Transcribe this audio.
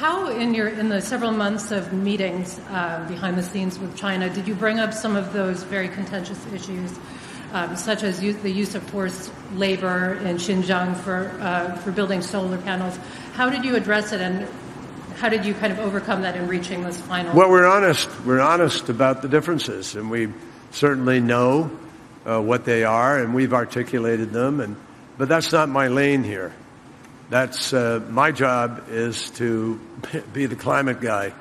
How, in your in the several months of meetings uh, behind the scenes with China, did you bring up some of those very contentious issues, um, such as use, the use of forced labor in Xinjiang for uh, for building solar panels? How did you address it, and how did you kind of overcome that in reaching this final? Well, we're honest. We're honest about the differences, and we certainly know uh, what they are, and we've articulated them. And but that's not my lane here. That's uh, my job is to be the climate guy